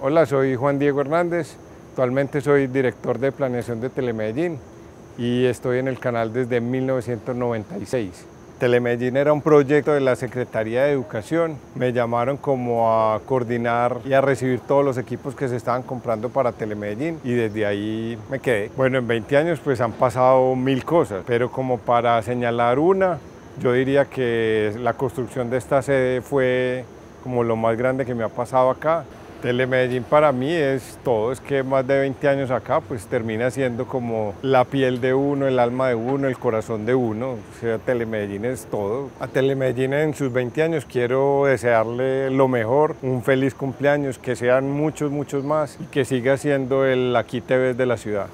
Hola, soy Juan Diego Hernández, actualmente soy director de planeación de Telemedellín y estoy en el canal desde 1996. Telemedellín era un proyecto de la Secretaría de Educación. Me llamaron como a coordinar y a recibir todos los equipos que se estaban comprando para Telemedellín y desde ahí me quedé. Bueno, en 20 años pues han pasado mil cosas, pero como para señalar una, yo diría que la construcción de esta sede fue como lo más grande que me ha pasado acá. Telemedellín para mí es todo, es que más de 20 años acá pues termina siendo como la piel de uno, el alma de uno, el corazón de uno, o sea, Telemedellín es todo. A Telemedellín en sus 20 años quiero desearle lo mejor, un feliz cumpleaños, que sean muchos, muchos más y que siga siendo el aquí te ves de la ciudad.